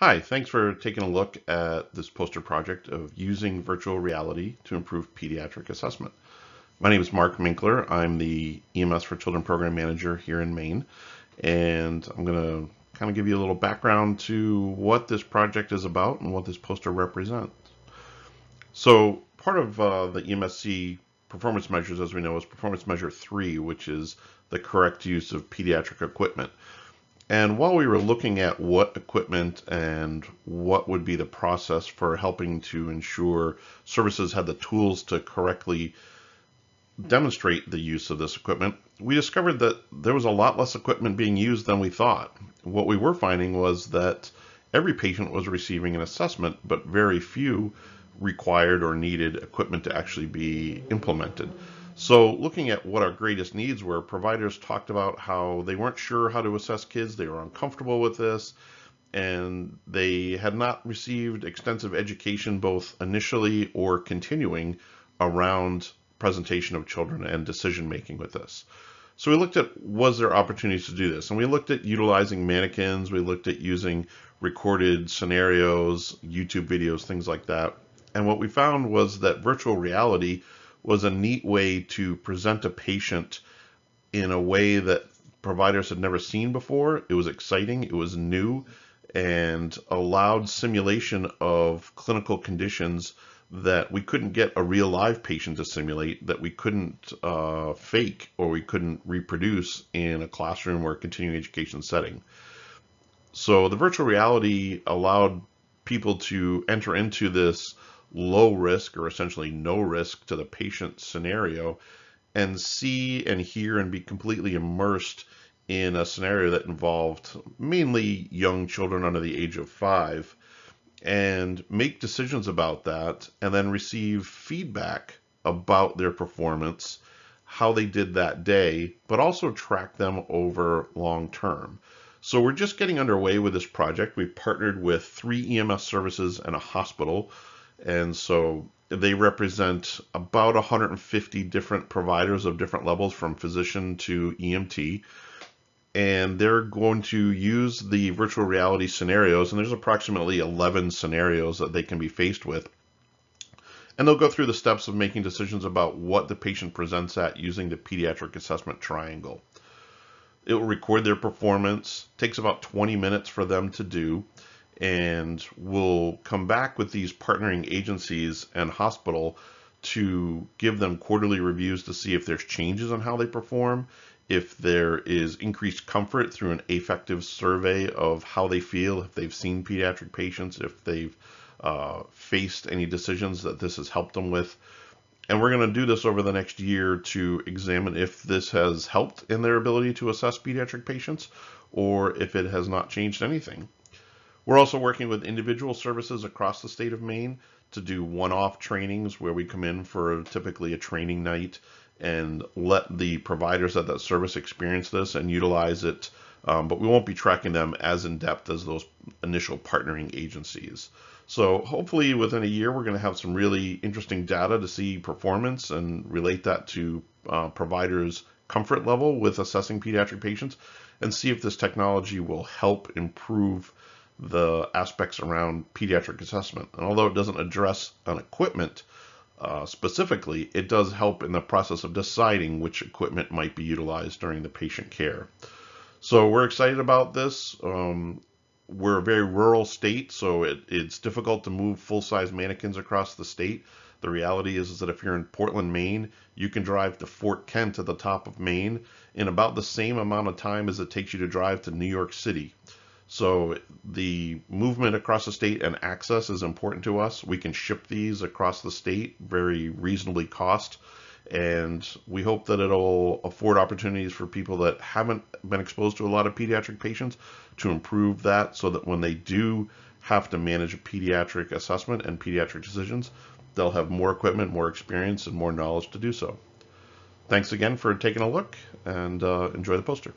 Hi, thanks for taking a look at this poster project of using virtual reality to improve pediatric assessment. My name is Mark Minkler. I'm the EMS for Children Program Manager here in Maine, and I'm going to kind of give you a little background to what this project is about and what this poster represents. So part of uh, the EMSC performance measures, as we know, is performance measure three, which is the correct use of pediatric equipment. And while we were looking at what equipment and what would be the process for helping to ensure services had the tools to correctly demonstrate the use of this equipment, we discovered that there was a lot less equipment being used than we thought. What we were finding was that every patient was receiving an assessment, but very few required or needed equipment to actually be implemented. So looking at what our greatest needs were, providers talked about how they weren't sure how to assess kids, they were uncomfortable with this, and they had not received extensive education both initially or continuing around presentation of children and decision making with this. So we looked at was there opportunities to do this, and we looked at utilizing mannequins, we looked at using recorded scenarios, YouTube videos, things like that. And what we found was that virtual reality was a neat way to present a patient in a way that providers had never seen before. It was exciting, it was new, and allowed simulation of clinical conditions that we couldn't get a real live patient to simulate, that we couldn't uh, fake or we couldn't reproduce in a classroom or a continuing education setting. So the virtual reality allowed people to enter into this low risk or essentially no risk to the patient scenario and see and hear and be completely immersed in a scenario that involved mainly young children under the age of five and make decisions about that and then receive feedback about their performance, how they did that day, but also track them over long term. So we're just getting underway with this project. We've partnered with three EMS services and a hospital and so they represent about 150 different providers of different levels from physician to EMT. And they're going to use the virtual reality scenarios, and there's approximately 11 scenarios that they can be faced with. And they'll go through the steps of making decisions about what the patient presents at using the pediatric assessment triangle. It will record their performance, takes about 20 minutes for them to do and we'll come back with these partnering agencies and hospital to give them quarterly reviews to see if there's changes on how they perform, if there is increased comfort through an affective survey of how they feel, if they've seen pediatric patients, if they've uh, faced any decisions that this has helped them with. And we're going to do this over the next year to examine if this has helped in their ability to assess pediatric patients or if it has not changed anything. We're also working with individual services across the state of Maine to do one-off trainings where we come in for typically a training night and let the providers at that service experience this and utilize it. Um, but we won't be tracking them as in depth as those initial partnering agencies. So hopefully within a year, we're going to have some really interesting data to see performance and relate that to uh, providers' comfort level with assessing pediatric patients and see if this technology will help improve the aspects around pediatric assessment. And although it doesn't address an equipment uh, specifically, it does help in the process of deciding which equipment might be utilized during the patient care. So we're excited about this. Um, we're a very rural state, so it, it's difficult to move full-size mannequins across the state. The reality is, is that if you're in Portland, Maine, you can drive to Fort Kent at the top of Maine in about the same amount of time as it takes you to drive to New York City. So the movement across the state and access is important to us. We can ship these across the state very reasonably cost. And we hope that it'll afford opportunities for people that haven't been exposed to a lot of pediatric patients to improve that so that when they do have to manage a pediatric assessment and pediatric decisions, they'll have more equipment, more experience, and more knowledge to do so. Thanks again for taking a look and uh, enjoy the poster.